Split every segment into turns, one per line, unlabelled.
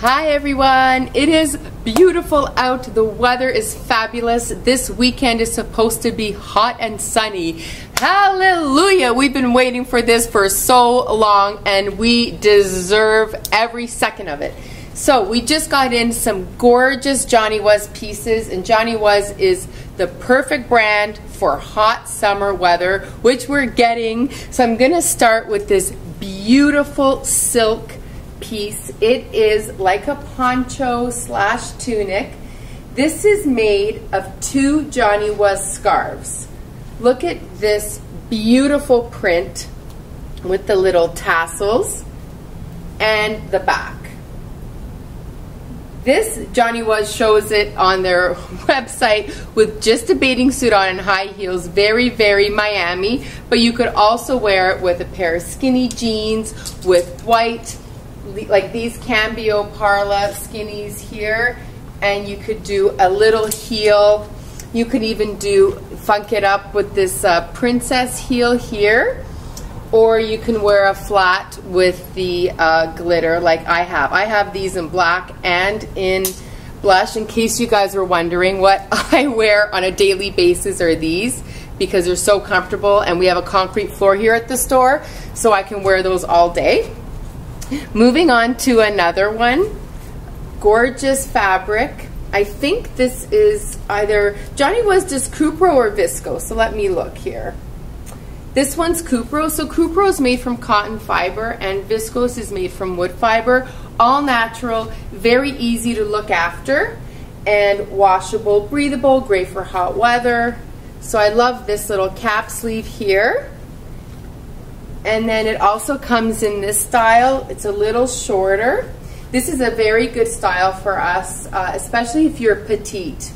Hi everyone, it is beautiful out. The weather is fabulous. This weekend is supposed to be hot and sunny. Hallelujah! We've been waiting for this for so long and we deserve every second of it. So we just got in some gorgeous Johnny Was pieces and Johnny Was is the perfect brand for hot summer weather, which we're getting. So I'm gonna start with this beautiful silk piece. It is like a poncho slash tunic. This is made of two Johnny Was scarves. Look at this beautiful print with the little tassels and the back. This Johnny Was shows it on their website with just a bathing suit on and high heels. Very, very Miami. But you could also wear it with a pair of skinny jeans with white like these Cambio Parla skinnies here, and you could do a little heel. You could even do funk it up with this uh, princess heel here, or you can wear a flat with the uh, glitter like I have. I have these in black and in blush. In case you guys were wondering, what I wear on a daily basis are these because they're so comfortable and we have a concrete floor here at the store so I can wear those all day. Moving on to another one. Gorgeous fabric. I think this is either, Johnny was just Cupro or Visco, so let me look here. This one's Cupro. So Cupro is made from cotton fiber and Viscose is made from wood fiber. All natural, very easy to look after and washable, breathable, great for hot weather. So I love this little cap sleeve here. And then it also comes in this style. It's a little shorter. This is a very good style for us, uh, especially if you're petite.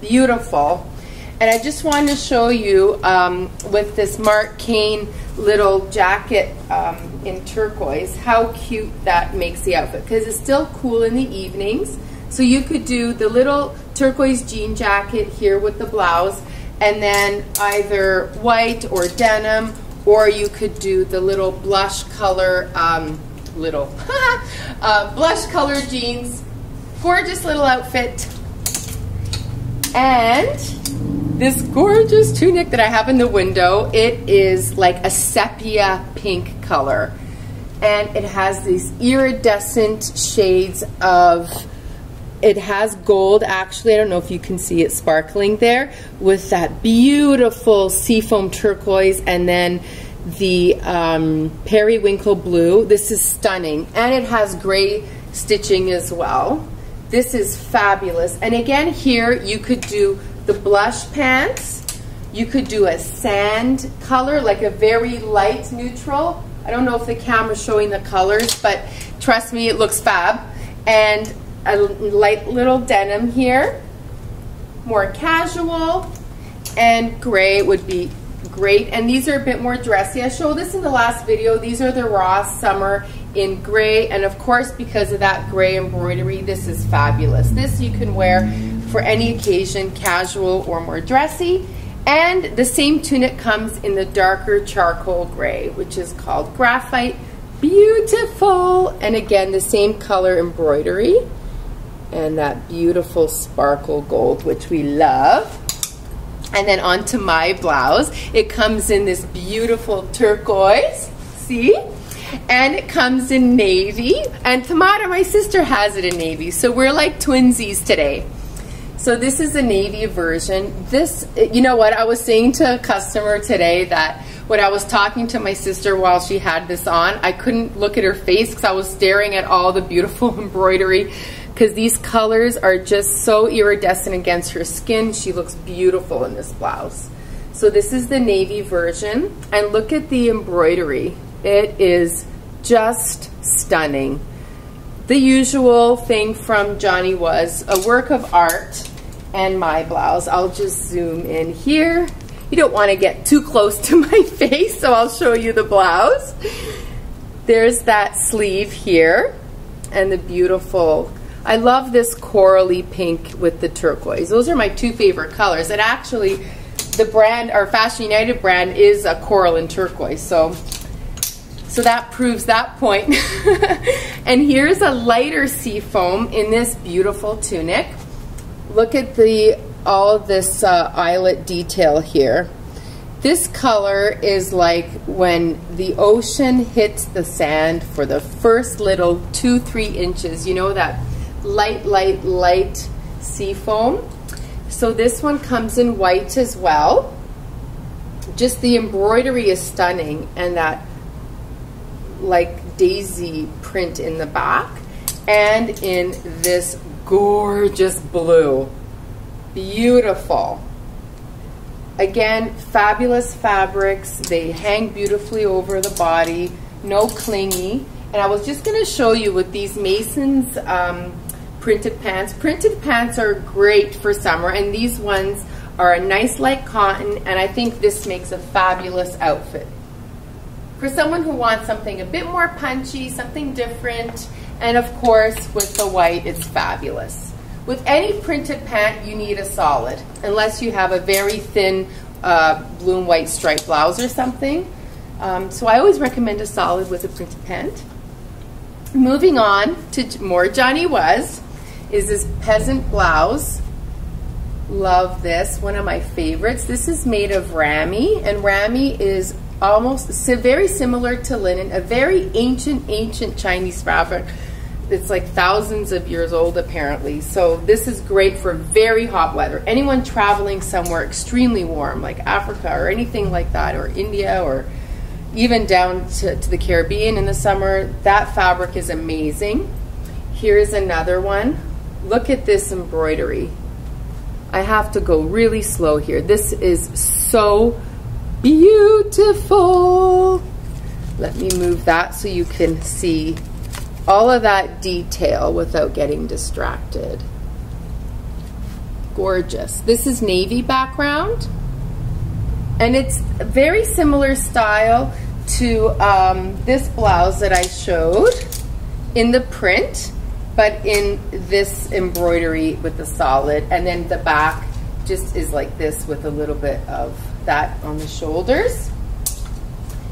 Beautiful. And I just wanted to show you um, with this Marc Cain little jacket um, in turquoise, how cute that makes the outfit. Because it's still cool in the evenings. So you could do the little turquoise jean jacket here with the blouse, and then either white or denim or you could do the little blush color, um, little, uh, blush color jeans. Gorgeous little outfit. And this gorgeous tunic that I have in the window, it is like a sepia pink color. And it has these iridescent shades of it has gold actually. I don't know if you can see it sparkling there with that beautiful seafoam turquoise and then the um, periwinkle blue. This is stunning and it has gray stitching as well. This is fabulous. And again here you could do the blush pants. You could do a sand color, like a very light neutral. I don't know if the camera's showing the colors, but trust me, it looks fab. And a light little denim here, more casual, and gray would be great. And these are a bit more dressy. I showed this in the last video. These are the Ross Summer in gray. And of course, because of that gray embroidery, this is fabulous. This you can wear for any occasion, casual or more dressy. And the same tunic comes in the darker charcoal gray, which is called graphite. Beautiful. And again, the same color embroidery and that beautiful sparkle gold, which we love. And then onto my blouse. It comes in this beautiful turquoise, see? And it comes in navy. And Tamara, my sister, has it in navy. So we're like twinsies today. So this is a navy version. This, you know what, I was saying to a customer today that when I was talking to my sister while she had this on, I couldn't look at her face because I was staring at all the beautiful embroidery because these colors are just so iridescent against her skin. She looks beautiful in this blouse. So this is the navy version. And look at the embroidery. It is just stunning. The usual thing from Johnny Was a work of art and my blouse. I'll just zoom in here. You don't want to get too close to my face, so I'll show you the blouse. There's that sleeve here and the beautiful I love this corally pink with the turquoise. Those are my two favorite colors. And actually, the brand, our Fashion United brand, is a coral and turquoise. So So that proves that point. and here's a lighter sea foam in this beautiful tunic. Look at the all this uh, eyelet detail here. This color is like when the ocean hits the sand for the first little two, three inches. You know that light, light, light sea foam. So this one comes in white as well. Just the embroidery is stunning and that like daisy print in the back and in this gorgeous blue. Beautiful. Again, fabulous fabrics. They hang beautifully over the body, no clingy. And I was just gonna show you with these Masons um, printed pants. Printed pants are great for summer and these ones are a nice light cotton and I think this makes a fabulous outfit. For someone who wants something a bit more punchy, something different, and of course with the white, it's fabulous. With any printed pant, you need a solid, unless you have a very thin uh, blue and white striped blouse or something. Um, so I always recommend a solid with a printed pant. Moving on to more Johnny Was is this peasant blouse. Love this, one of my favorites. This is made of ramie, and ramie is almost very similar to linen, a very ancient, ancient Chinese fabric it's like thousands of years old apparently. So this is great for very hot weather. Anyone traveling somewhere extremely warm, like Africa or anything like that, or India, or even down to, to the Caribbean in the summer, that fabric is amazing. Here's another one. Look at this embroidery. I have to go really slow here. This is so beautiful. Let me move that so you can see all of that detail without getting distracted. Gorgeous. This is navy background. And it's very similar style to um, this blouse that I showed in the print, but in this embroidery with the solid. And then the back just is like this with a little bit of that on the shoulders.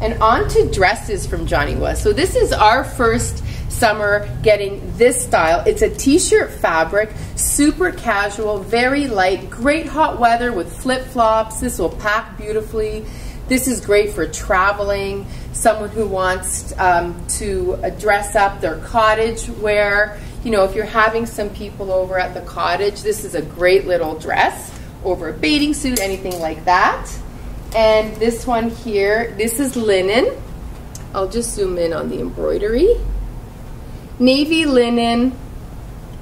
And on to dresses from Johnny Was. So this is our first summer getting this style. It's a t-shirt fabric, super casual, very light, great hot weather with flip-flops. This will pack beautifully. This is great for traveling, someone who wants um, to dress up their cottage wear. You know, if you're having some people over at the cottage, this is a great little dress over a bathing suit, anything like that. And this one here, this is linen. I'll just zoom in on the embroidery. Navy linen,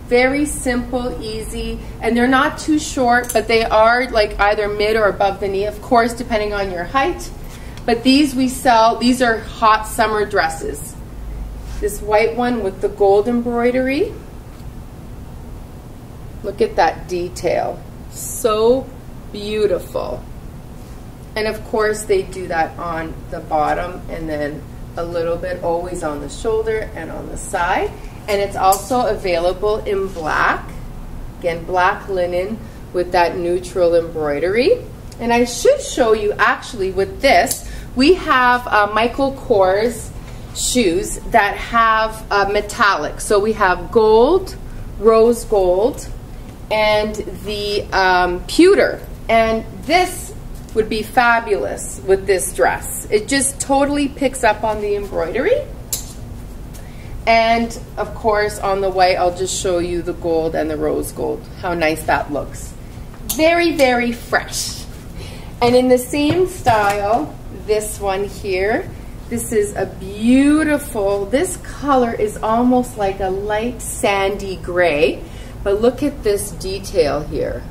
very simple, easy, and they're not too short, but they are like either mid or above the knee, of course, depending on your height. But these we sell, these are hot summer dresses. This white one with the gold embroidery. Look at that detail. So beautiful. And of course they do that on the bottom and then a little bit always on the shoulder and on the side. And it's also available in black, again, black linen with that neutral embroidery. And I should show you actually with this, we have uh, Michael Kors shoes that have uh, metallic. So we have gold, rose gold, and the um, pewter. And this would be fabulous with this dress. It just totally picks up on the embroidery. And of course on the white, I'll just show you the gold and the rose gold, how nice that looks. Very, very fresh. And in the same style, this one here, this is a beautiful, this color is almost like a light sandy gray, but look at this detail here.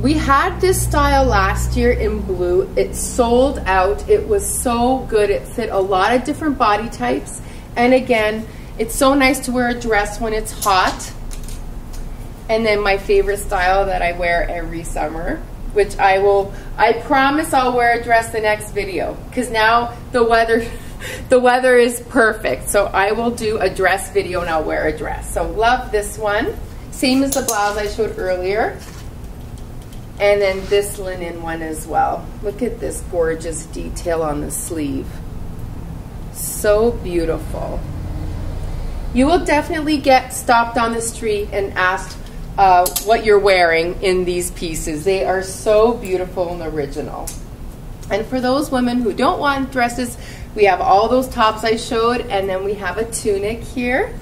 We had this style last year in blue. It sold out. It was so good. It fit a lot of different body types. And again, it's so nice to wear a dress when it's hot. And then my favorite style that I wear every summer, which I will, I promise I'll wear a dress the next video. Because now the weather, the weather is perfect. So I will do a dress video and I'll wear a dress. So love this one. Same as the blouse I showed earlier. And then this linen one as well. Look at this gorgeous detail on the sleeve. So beautiful. You will definitely get stopped on the street and asked uh, what you're wearing in these pieces. They are so beautiful and original. And for those women who don't want dresses, we have all those tops I showed, and then we have a tunic here.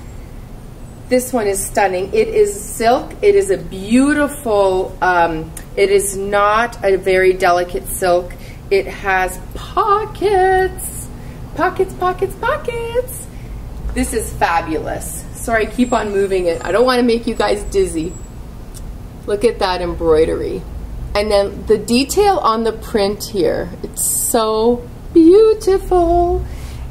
This one is stunning. It is silk. It is a beautiful, um, it is not a very delicate silk. It has pockets, pockets, pockets, pockets. This is fabulous. Sorry, keep on moving it. I don't want to make you guys dizzy. Look at that embroidery. And then the detail on the print here, it's so beautiful.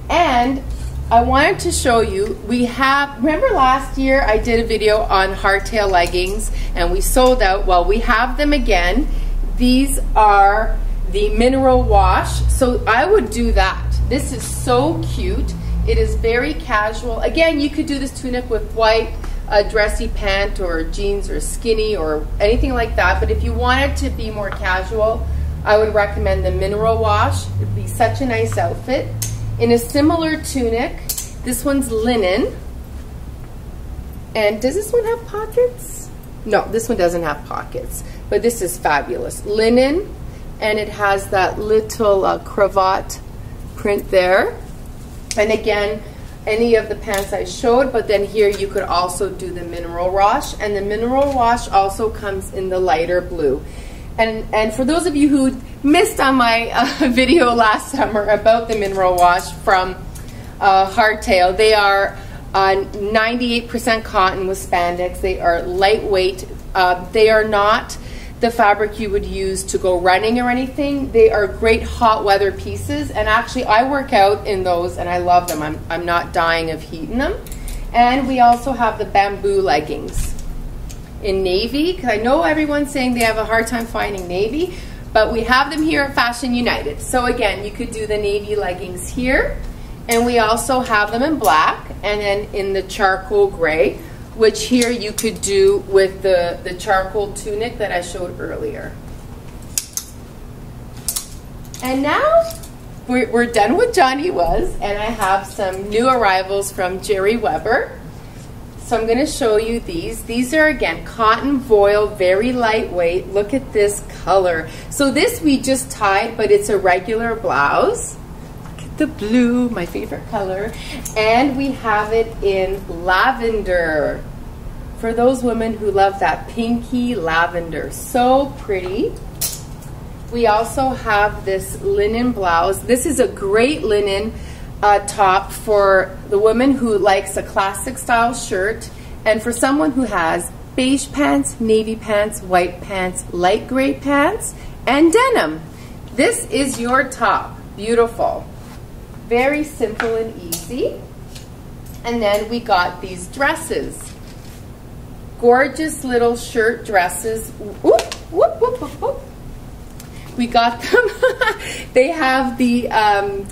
And I wanted to show you, we have, remember last year I did a video on hardtail leggings and we sold out. Well, we have them again. These are the mineral wash. So I would do that. This is so cute. It is very casual. Again, you could do this tunic with white, a dressy pant or jeans or skinny or anything like that. But if you wanted to be more casual, I would recommend the mineral wash. It'd be such a nice outfit. In a similar tunic, this one's linen. And does this one have pockets? No, this one doesn't have pockets, but this is fabulous. Linen, and it has that little uh, cravat print there. And again, any of the pants I showed, but then here you could also do the mineral wash. And the mineral wash also comes in the lighter blue. And, and for those of you who missed on my uh, video last summer about the mineral wash from uh, Hardtail, they are 98% uh, cotton with spandex. They are lightweight. Uh, they are not the fabric you would use to go running or anything. They are great hot weather pieces. And actually, I work out in those and I love them. I'm, I'm not dying of heat in them. And we also have the bamboo leggings in navy because I know everyone's saying they have a hard time finding navy, but we have them here at Fashion United. So again, you could do the navy leggings here, and we also have them in black and then in the charcoal gray, which here you could do with the, the charcoal tunic that I showed earlier. And now we're, we're done with Johnny Was, and I have some new arrivals from Gerry Weber. So I'm going to show you these. These are, again, cotton voile, very lightweight. Look at this color. So this we just tied, but it's a regular blouse. Look at the blue, my favorite color. And we have it in lavender. For those women who love that pinky lavender. So pretty. We also have this linen blouse. This is a great linen uh, top for the woman who likes a classic style shirt and for someone who has beige pants, navy pants, white pants, light gray pants, and denim. This is your top. Beautiful. Very simple and easy. And then we got these dresses. Gorgeous little shirt dresses. Whoop, whoop, whoop, whoop, whoop. We got them. they have the um,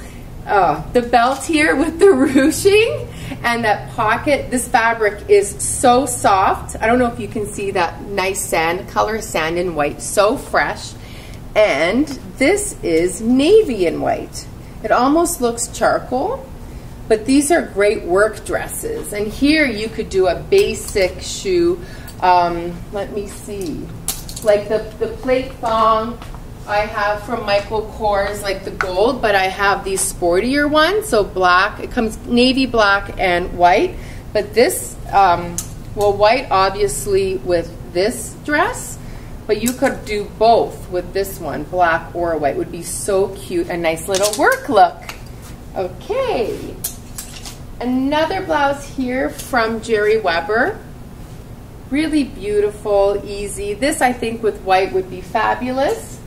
Oh, the belt here with the ruching and that pocket. This fabric is so soft. I don't know if you can see that nice sand color, sand and white, so fresh. And this is navy and white. It almost looks charcoal, but these are great work dresses. And here you could do a basic shoe. Um, let me see. Like the, the plate thong I have from Michael Kors like the gold, but I have these sportier ones. So black, it comes navy black and white. But this, um, well, white obviously with this dress, but you could do both with this one, black or white. Would be so cute. A nice little work look. Okay. Another blouse here from Gerry Weber. Really beautiful, easy. This I think with white would be fabulous.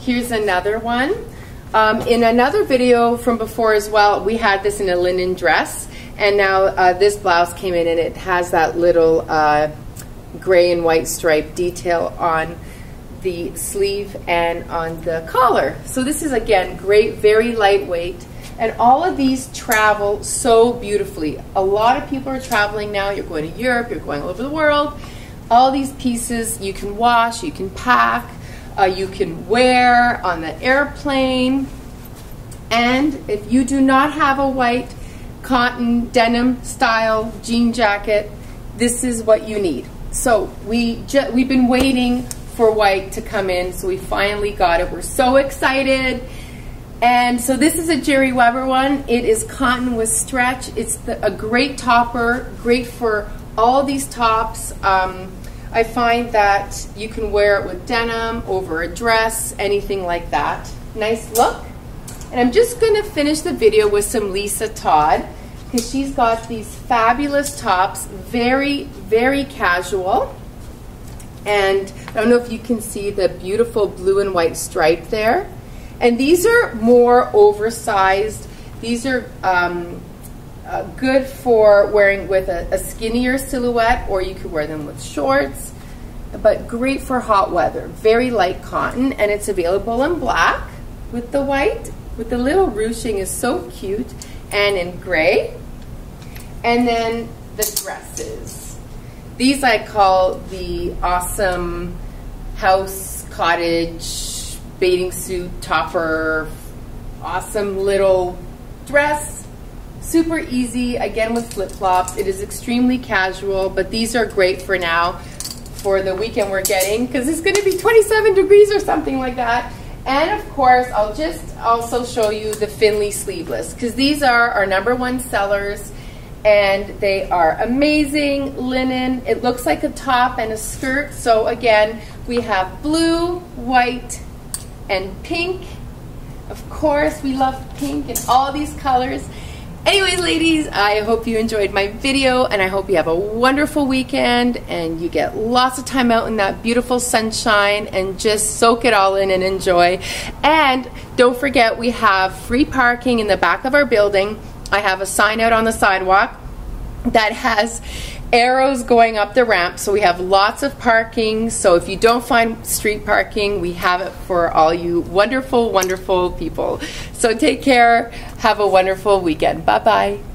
Here's another one. Um, in another video from before as well, we had this in a linen dress, and now uh, this blouse came in and it has that little uh, gray and white stripe detail on the sleeve and on the collar. So this is, again, great, very lightweight. And all of these travel so beautifully. A lot of people are traveling now. You're going to Europe, you're going all over the world. All these pieces you can wash, you can pack, uh, you can wear on the airplane. And if you do not have a white cotton denim style jean jacket, this is what you need. So we we've been waiting for white to come in, so we finally got it. We're so excited. And so this is a Gerry Weber one. It is cotton with stretch. It's the, a great topper, great for all these tops. Um, I find that you can wear it with denim, over a dress, anything like that. Nice look. And I'm just going to finish the video with some Lisa Todd because she's got these fabulous tops, very, very casual. And I don't know if you can see the beautiful blue and white stripe there. And these are more oversized. These are um, uh, good for wearing with a, a skinnier silhouette or you could wear them with shorts. But great for hot weather. Very light cotton and it's available in black with the white. With the little ruching is so cute and in gray. And then the dresses. These I call the awesome house cottage bathing suit topper. Awesome little dress. Super easy, again with flip-flops. It is extremely casual, but these are great for now for the weekend we're getting because it's going to be 27 degrees or something like that. And of course, I'll just also show you the Finley sleeveless because these are our number one sellers and they are amazing linen. It looks like a top and a skirt. So again, we have blue, white, and pink. Of course, we love pink and all these colors. Anyways, ladies, I hope you enjoyed my video and I hope you have a wonderful weekend and you get lots of time out in that beautiful sunshine and just soak it all in and enjoy. And don't forget, we have free parking in the back of our building. I have a sign out on the sidewalk that has arrows going up the ramp. So we have lots of parking. So if you don't find street parking, we have it for all you wonderful, wonderful people. So take care. Have a wonderful weekend. Bye bye.